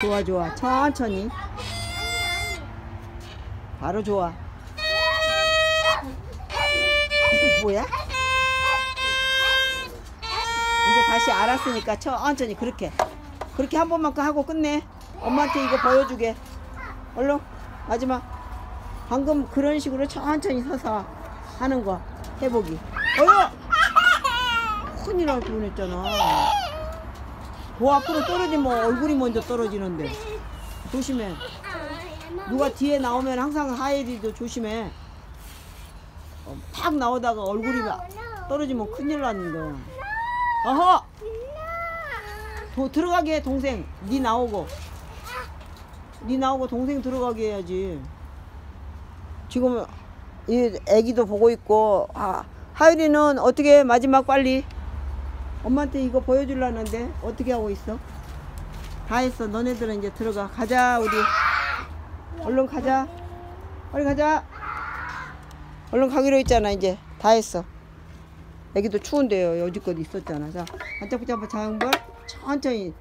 좋아 좋아. 천천히. 바로 좋아. 뭐야? 이제 다시 알았으니까 천천히 그렇게. 그렇게 한 번만 하고 끝내. 엄마한테 이거 보여주게. 얼른 마지막. 방금 그런 식으로 천천히 서서 하는 거. 해보기. 어여 큰일 날 뻔했잖아 그 앞으로 떨어지면 얼굴이 먼저 떨어지는데. 조심해. 누가 뒤에 나오면 항상 하이리도 조심해. 어, 팍 나오다가 얼굴이 막 떨어지면 큰일 났는데 어허! 도, 들어가게 해 동생. 니 나오고. 니 나오고 동생 들어가게 해야지. 지금 이 애기도 보고 있고 아, 하율이는 어떻게 마지막 빨리 엄마한테 이거 보여주려는데 어떻게 하고 있어? 다 했어. 너네들은 이제 들어가. 가자 우리. 얼른 가자. 빨리 가자. 얼른 가기로 했잖아 이제. 다 했어. 애기도 추운데요. 여지껏 있었잖아. 자 반짝반짝 자영벌 천천히